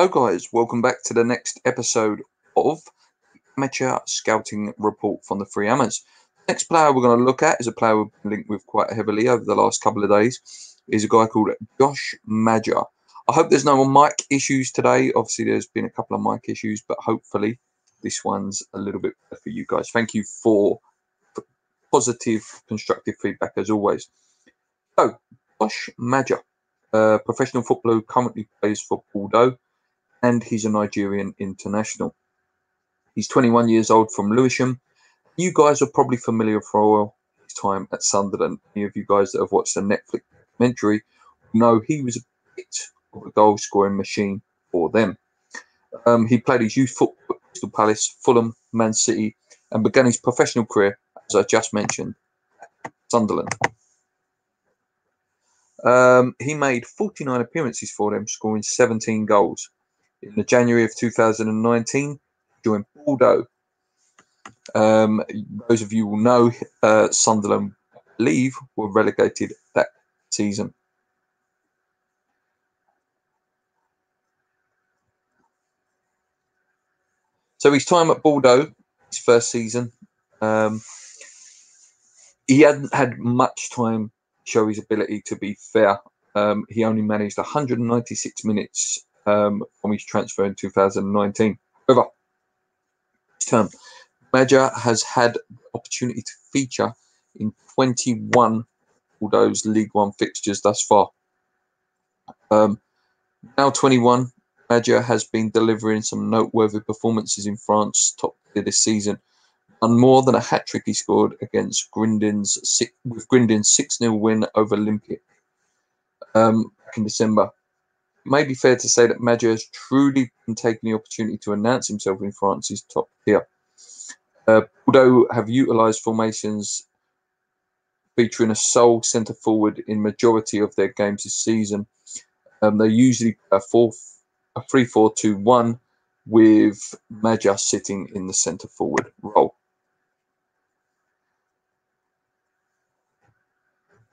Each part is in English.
Hello, guys. Welcome back to the next episode of Amateur Scouting Report from the Three Hammers. Next player we're going to look at is a player we've been linked with quite heavily over the last couple of days. Is a guy called Josh Maja. I hope there's no mic issues today. Obviously, there's been a couple of mic issues, but hopefully this one's a little bit better for you guys. Thank you for positive, constructive feedback as always. So, Josh Maja, a professional footballer who currently plays for Bordeaux and he's a Nigerian international. He's 21 years old from Lewisham. You guys are probably familiar for his time at Sunderland. Any of you guys that have watched the Netflix documentary know he was a bit of a goal scoring machine for them. Um, he played his youth football at Crystal Palace, Fulham, Man City, and began his professional career, as I just mentioned, at Sunderland. Um, he made 49 appearances for them, scoring 17 goals in the January of 2019 joined Bordeaux. Um, those of you will know uh, Sunderland, I believe, were relegated that season. So his time at Bordeaux, his first season, um, he hadn't had much time to show his ability. To be fair, um, he only managed 196 minutes um, from his transfer in 2019. However, this term, Maja has had the opportunity to feature in 21 of those League One fixtures thus far. Um, now 21, Maja has been delivering some noteworthy performances in France top tier this season. And more than a hat trick he scored against Girondins with Girondins 6 0 win over Olympique um, back in December may be fair to say that Maja has truly been taking the opportunity to announce himself in France's top tier. Uh, Bordeaux have utilised formations featuring a sole centre forward in majority of their games this season. Um, they usually a four, a three-four-two-one with Maja sitting in the centre forward role.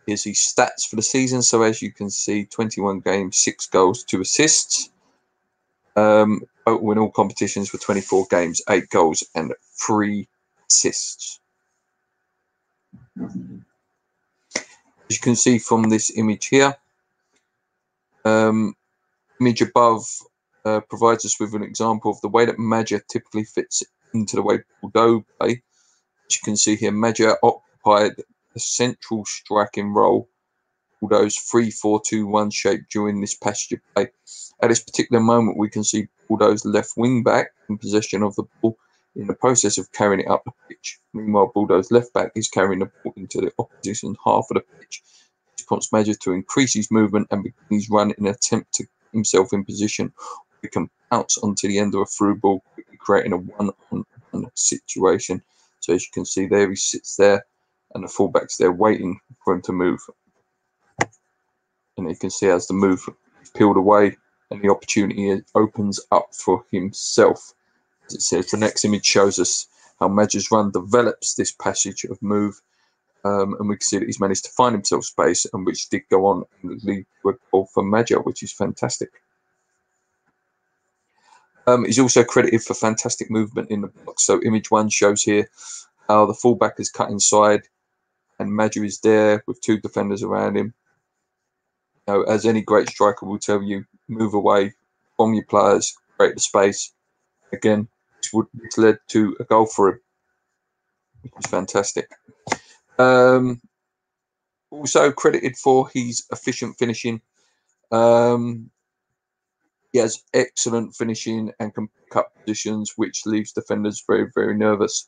Here's his stats for the season. So as you can see, 21 games, six goals, two assists. Um, win all competitions for 24 games, eight goals, and three assists. As you can see from this image here, um, image above uh, provides us with an example of the way that Maja typically fits into the way Bordeaux play. As you can see here, Maja occupied a central striking role, Bordeaux's 3 4 2 1 shape during this passage play. At this particular moment, we can see Bordeaux's left wing back in possession of the ball in the process of carrying it up the pitch. Meanwhile, Bordeaux's left back is carrying the ball into the opposition half of the pitch. This prompts Maja to increase his movement and begin his run in an attempt to himself in position. He can bounce onto the end of a through ball, creating a one on one situation. So, as you can see there, he sits there and the fullback's there waiting for him to move. And you can see as the move peeled away and the opportunity opens up for himself. As it says, the next image shows us how Maja's run develops this passage of move. Um, and we can see that he's managed to find himself space, and which did go on and lead to a goal for Maja, which is fantastic. Um, he's also credited for fantastic movement in the box. So image one shows here how the fullback is cut inside and Maja is there with two defenders around him. You know, as any great striker will tell you, move away from your players, create the space. Again, this, would, this led to a goal for him, which is fantastic. Um, also credited for his efficient finishing. Um, he has excellent finishing and can pick up positions, which leaves defenders very, very nervous.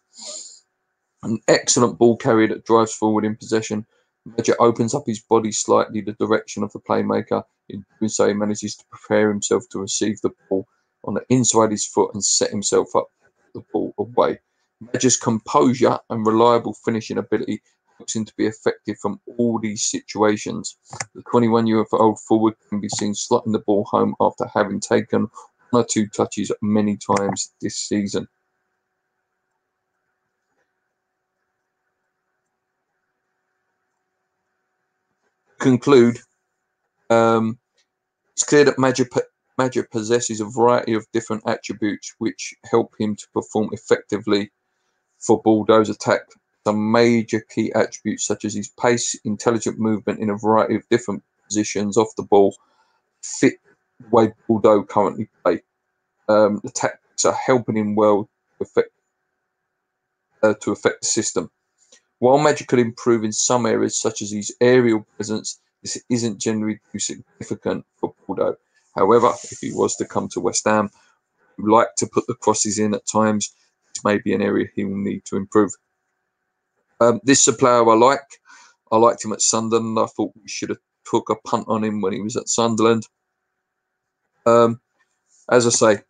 An excellent ball carrier that drives forward in possession. Maja opens up his body slightly the direction of the playmaker. In doing so, he manages to prepare himself to receive the ball on the inside of his foot and set himself up the ball away. Maja's composure and reliable finishing ability helps him to be effective from all these situations. The 21 year old forward can be seen slotting the ball home after having taken one or two touches many times this season. Conclude, um, it's clear that Maja possesses a variety of different attributes which help him to perform effectively for Bordeaux's attack. Some major key attributes, such as his pace, intelligent movement in a variety of different positions off the ball, fit the way Bordeaux currently play. Um, the tactics are helping him well to affect, uh, to affect the system. While Maja could improve in some areas, such as his aerial presence, this isn't generally too significant for Bordeaux. However, if he was to come to West Ham, who like to put the crosses in at times, this may be an area he will need to improve. Um, this is a player I like. I liked him at Sunderland. I thought we should have took a punt on him when he was at Sunderland. Um, as I say,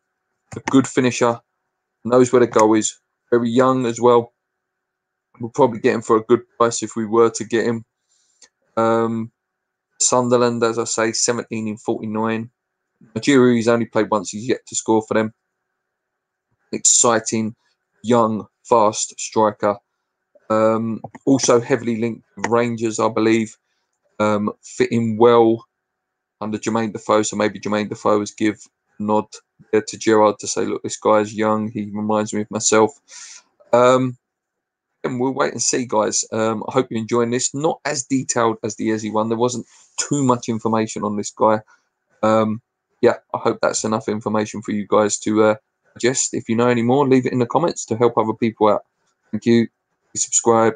a good finisher, knows where the goal is, very young as well. We'll probably get him for a good price if we were to get him. Um, Sunderland, as I say, 17 in 49. Nigeria, he's only played once. He's yet to score for them. Exciting, young, fast striker. Um, also heavily linked with Rangers, I believe. Um, fitting well under Jermaine Defoe. So maybe Jermaine Defoe was give nod there to Gerrard to say, look, this guy's young. He reminds me of myself. Um, and we'll wait and see, guys. Um, I hope you're enjoying this. Not as detailed as the Eze one. There wasn't too much information on this guy. Um, yeah, I hope that's enough information for you guys to uh, digest. If you know any more, leave it in the comments to help other people out. Thank you. Subscribe.